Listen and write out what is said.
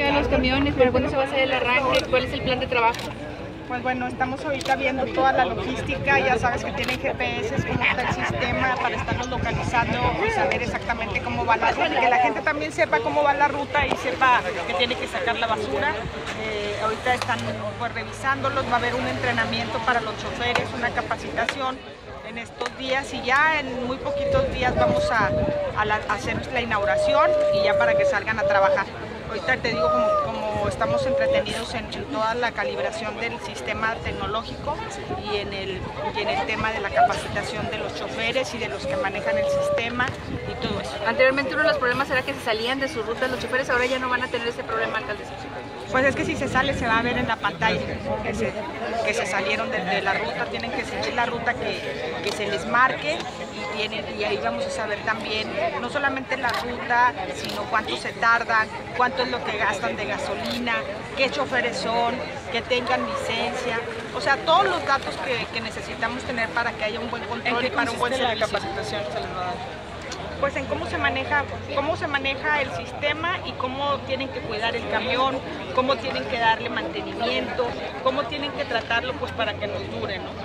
ya los camiones, ¿para cuándo se va a hacer el arranque? ¿Cuál es el plan de trabajo? Pues bueno, estamos ahorita viendo toda la logística, ya sabes que tienen GPS, cómo está el sistema para estarlos localizando y saber exactamente cómo va la ruta, que la gente también sepa cómo va la ruta y sepa que tiene que sacar la basura. Eh, ahorita están pues, revisándolos, va a haber un entrenamiento para los choferes, una capacitación en estos días y ya en muy poquitos días vamos a, hacer la inauguración y ya para que salgan a trabajar. Ahorita te digo como, estamos entretenidos en, toda la calibración del sistema tecnológico y en, el, en el tema de la capacitación de los choferes y de los que manejan el sistema y todo eso. Anteriormente uno de los problemas era que se salían de sus rutas los choferes, ahora ya no van a tener ese problema, alcaldesa. Pues es que si se sale se va a ver en la pantalla que se, que se salieron de, la ruta, tienen que seguir la ruta que, que se les marque y, tienen, y ahí vamos a saber también no solamente la ruta, sino cuánto se tardan, cuánto es lo que gastan de gasolina, qué choferes son, que tengan licencia, o sea, todos los datos que, que necesitamos tener para que haya un buen control y para un buen servicio. capacitación se les va a dar? Pues en cómo se maneja, cómo se maneja el sistema y cómo tienen que cuidar el camión, cómo tienen que darle mantenimiento, cómo tienen que tratarlo pues para que nos dure, ¿no?